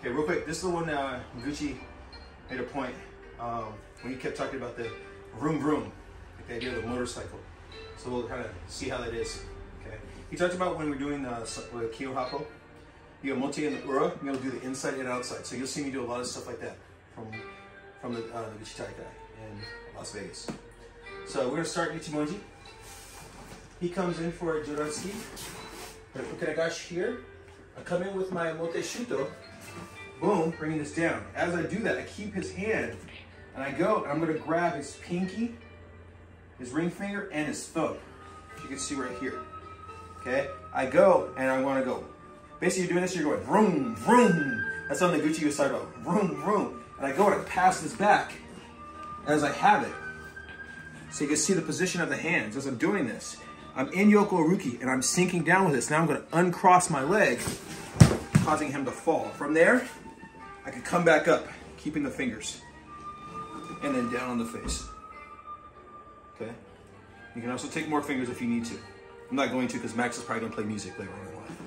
Okay, real quick, this is the one uh, Noguchi made a point um, when he kept talking about the room room, like the idea of the motorcycle. So we'll kind of see how that is. Okay, he talked about when we're doing uh, the Happo, you go Mote and the Ura, you'll do the inside and outside. So you'll see me do a lot of stuff like that from from the, uh, the Noguchi Taikai in Las Vegas. So we're gonna start Ichimonji. He comes in for a Jodan Tsuki. Ukanagashi here. I come in with my Mote Shuto. Boom, bringing this down. As I do that, I keep his hand and I go and I'm gonna grab his pinky, his ring finger, and his thumb. You can see right here. Okay? I go and I wanna go. Basically, you're doing this, you're going vroom, vroom. That's on the Noguchi was talking about. Vroom, vroom. And I go and I pass this back as I have it. So you can see the position of the hands as I'm doing this. I'm in Yoko Aruki and I'm sinking down with this. Now I'm gonna uncross my leg, causing him to fall. From there, I can come back up, keeping the fingers. And then down on the face. Okay? You can also take more fingers if you need to. I'm not going to because Max is probably gonna play music later on in life.